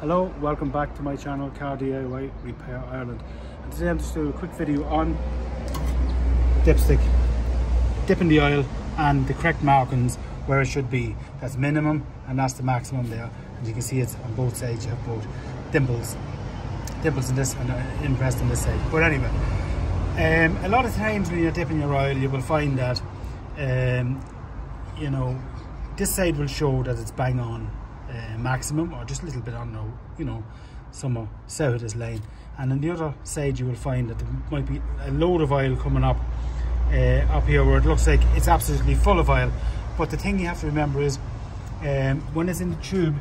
Hello, welcome back to my channel Car DIY Repair Ireland. And today I'm just doing a quick video on dipstick, dipping the oil and the correct markings where it should be. That's minimum and that's the maximum there. And you can see it's on both sides you have both dimples dimples in this and uh, impressed on this side. But anyway um, a lot of times when you're dipping your oil you will find that um, you know this side will show that it's bang on uh, maximum or just a little bit on the, you know, somewhere south of this line. And on the other side you will find that there might be a load of oil coming up uh, up here where it looks like it's absolutely full of oil. But the thing you have to remember is um, when it's in the tube,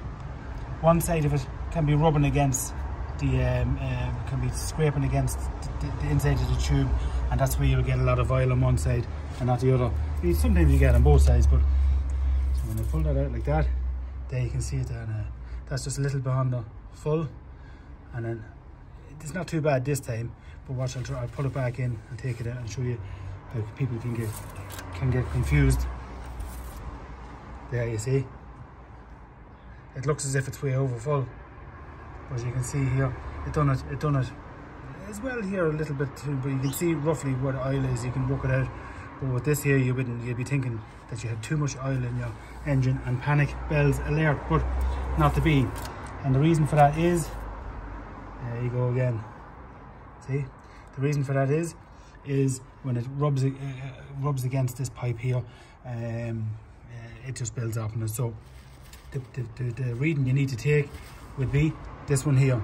one side of it can be rubbing against the, um, uh, can be scraping against the, the, inside of the tube and that's where you'll get a lot of oil on one side and not the other. Sometimes you get on both sides but so when I pull that out like that there you can see it there now. Uh, that's just a little on the full. And then it's not too bad this time, but watch, I'll, try, I'll pull it back in and take it out and show you how people can get can get confused. There you see. It looks as if it's way over full. But as you can see here, it done it, it done it as well here a little bit too, but you can see roughly what oil is, you can work it out. But with this here, you wouldn't, you'd be thinking that you had too much oil in your engine and panic bells alert, but not to be. And the reason for that is, there you go again. See, the reason for that is, is when it rubs uh, rubs against this pipe here, um, uh, it just builds up. And so, the, the, the, the reading you need to take would be this one here.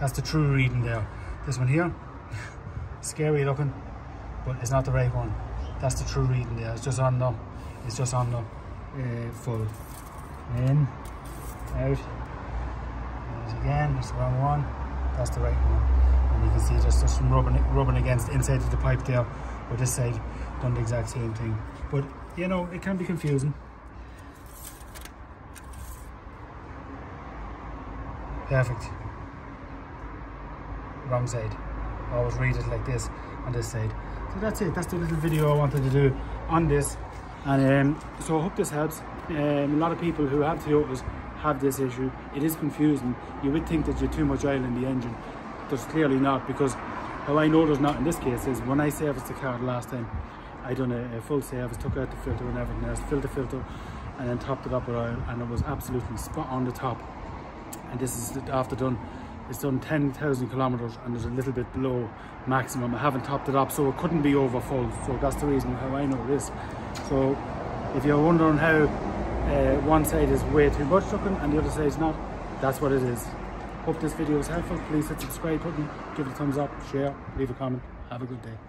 That's the true reading there. This one here, scary looking, but it's not the right one. That's the true reading there. It's just on the, it's just on the uh, full. In, out, and again, that's the wrong one. That's the right one. And you can see just, just from rubbing, rubbing against inside of the pipe there, with this side, done the exact same thing. But, you know, it can be confusing. Perfect. Wrong side. Always read it like this on this side. So that's it. That's the little video I wanted to do on this. And um, so I hope this helps. Um, a lot of people who have Toyotas have this issue. It is confusing. You would think that you're too much oil in the engine. There's clearly not because how I know there's not in this case is when I serviced the car the last time, I done a, a full service, took out the filter and everything else, filled the filter and then topped it up with oil and it was absolutely spot on the top. And this is after done it's done 10,000 kilometers and there's a little bit below maximum. I haven't topped it up, so it couldn't be over full. So that's the reason how I know this. So if you're wondering how uh, one side is way too much looking and the other side is not, that's what it is. Hope this video was helpful. Please hit the subscribe button, give it a thumbs up, share, leave a comment. Have a good day.